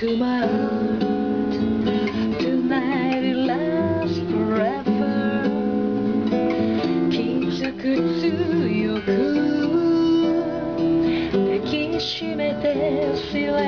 into my heart. Tonight it lasts forever. Keeps a good to you 抱きしめて See you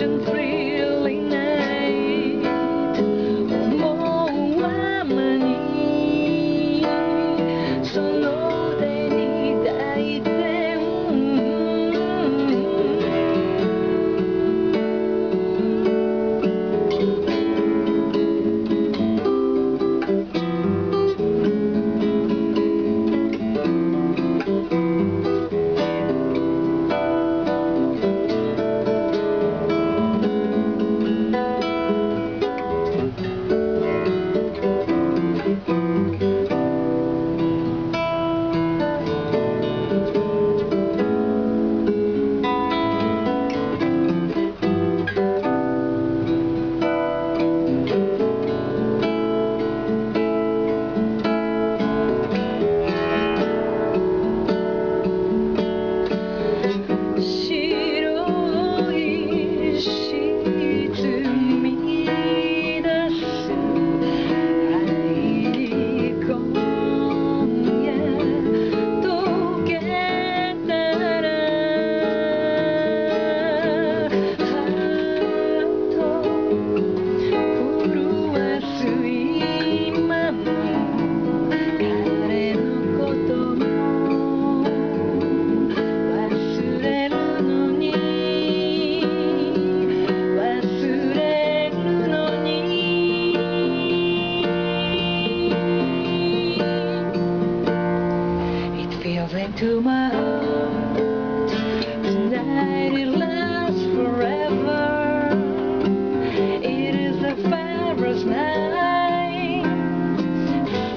and free. falls into my arms. Tonight it lasts forever. It is the fairest night.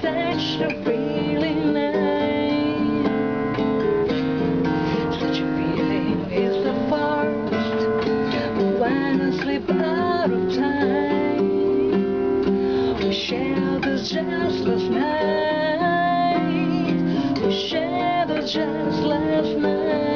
Such a feeling night. Such a feeling is the first. When I slip out of time, we share this restless night. We share just last night.